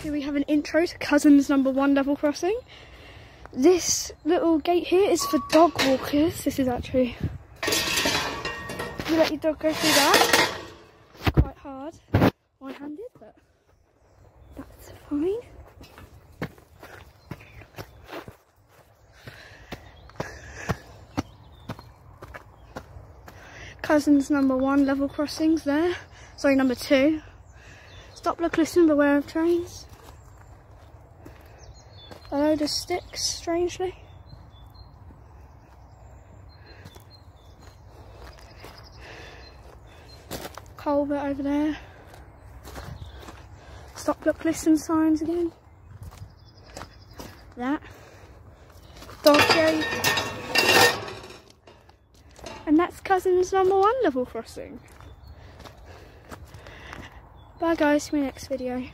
Here we have an intro to Cousins number one level crossing. This little gate here is for dog walkers. This is actually, you let your dog go through that. Quite hard, one-handed, but that's fine. Cousins number one level crossings there. Sorry, number two. Stop, look, listen, beware of trains. A load of sticks, strangely. Culvert over there. Stop, look, listen signs again. That. Dog gate. And that's Cousins number one level crossing. Bye guys, see you my next video.